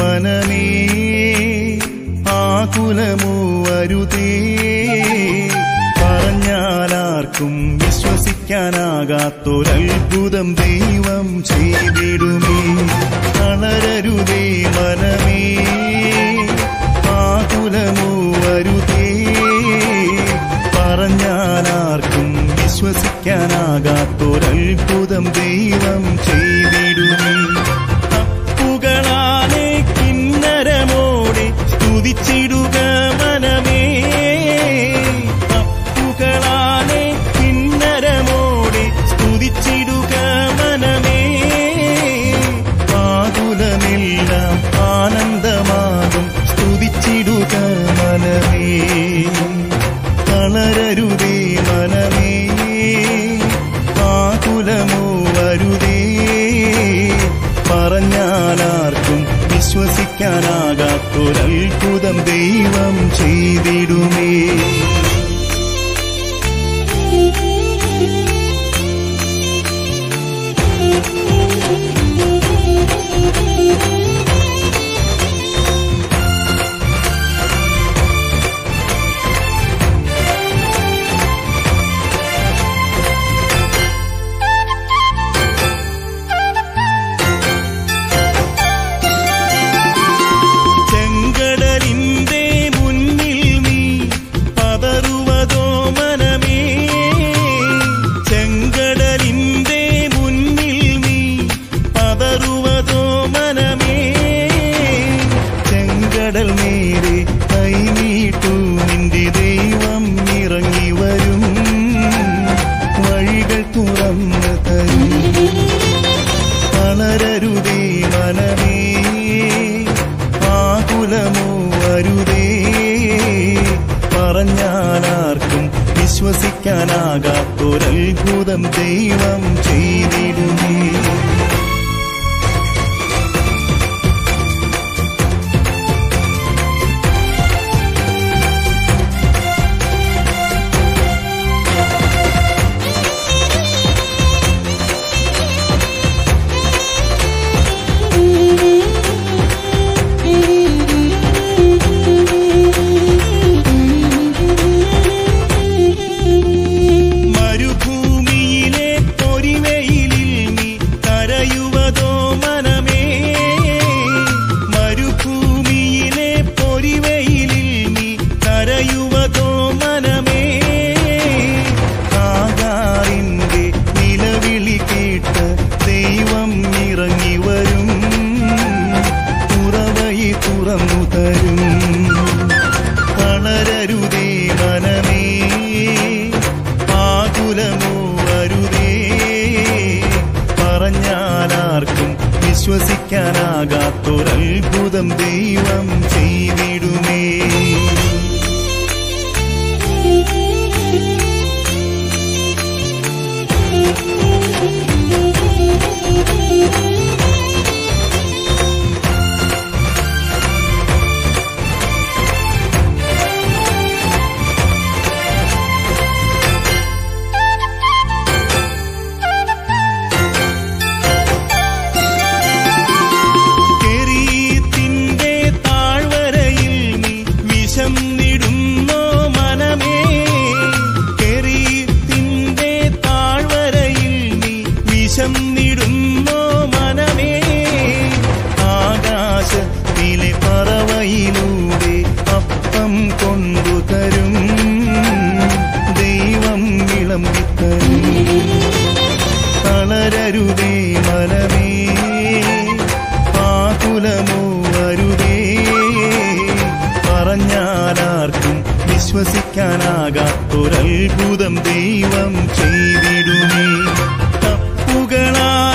മനമേ ആകുലമൂവരുതേ പറഞ്ഞാലാർക്കും വിശ്വസിക്കാനാകാത്തൊരത്ഭുതം ദൈവം ചെയ്തിടുമേ. കളരരുതേ മനമേ ആകുലമൂവരുതേ പറഞ്ഞാലാർക്കും വിശ്വസിക്കാനാകാത്തൊരത്ഭുതം ദൈവം ചെയ്തിടുമേ. துடிச்சிடும் വിശ്വസിക്കാനാകാത്തൊരത്ഭുതം ദൈവം ചെയ്തിടുമേ. നേരെ കൈനീട്ടു. നിന്റെ ദൈവം ഇറങ്ങി വരും. വഴികൾ തുറന്നു തരും. വളരരുതേ മനമേ. ആകുലമോ വരുതേ. പറഞ്ഞാലാർക്കും വിശ്വസിക്കാനാകാത്തൊരത്ഭുതം ദൈവം ചെയ്തിടുമേ. പ്രാർത്ഥിക്കാനാകാത്തൊരത്ഭുതം ദൈവമേ മംഗളമേ അരുതേ. പറഞ്ഞാലാർക്കും ദൈവം ചെയ്തിടുമേ. തപ്പുകളാ